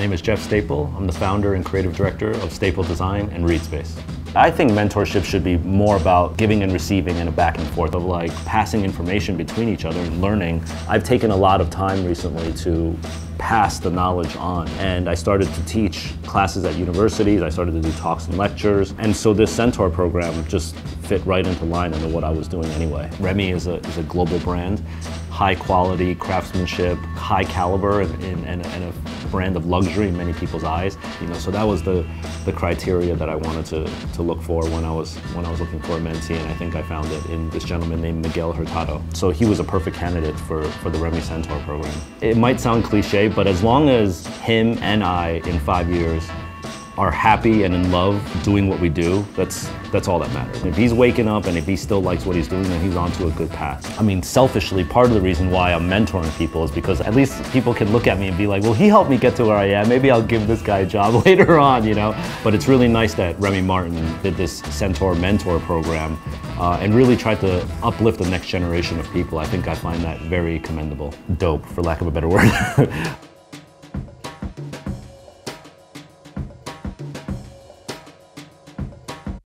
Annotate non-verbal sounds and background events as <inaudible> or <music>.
name is Jeff Staple. I'm the founder and creative director of Staple Design and Reed Space. I think mentorship should be more about giving and receiving and a back and forth of like passing information between each other and learning. I've taken a lot of time recently to pass the knowledge on. And I started to teach classes at universities, I started to do talks and lectures. And so this Centaur program just fit right into line into what I was doing anyway. Remy is a, is a global brand, high quality craftsmanship, high caliber, and, and, and, a brand of luxury in many people's eyes. You know, so that was the, the criteria that I wanted to, to look for when I was when I was looking for a mentee, and I think I found it in this gentleman named Miguel Hurtado. So he was a perfect candidate for, for the Remy Centaur program. It might sound cliche, but as long as him and I in five years are happy and in love doing what we do, that's that's all that matters. If he's waking up and if he still likes what he's doing, then he's onto a good path. I mean, selfishly, part of the reason why I'm mentoring people is because at least people can look at me and be like, well, he helped me get to where I am. Maybe I'll give this guy a job <laughs> later on, you know? But it's really nice that Remy Martin did this Centaur Mentor program uh, and really tried to uplift the next generation of people. I think I find that very commendable. Dope, for lack of a better word. <laughs>